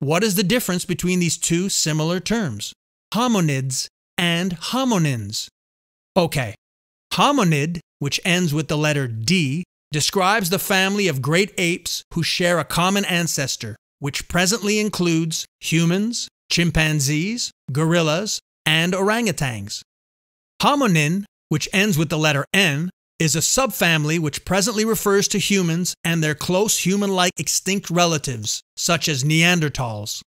What is the difference between these two similar terms? Hominids and hominins. Okay, hominid, which ends with the letter D, describes the family of great apes who share a common ancestor, which presently includes humans, chimpanzees, gorillas, and orangutans. Hominin, which ends with the letter N, is a subfamily which presently refers to humans and their close human like extinct relatives, such as Neanderthals.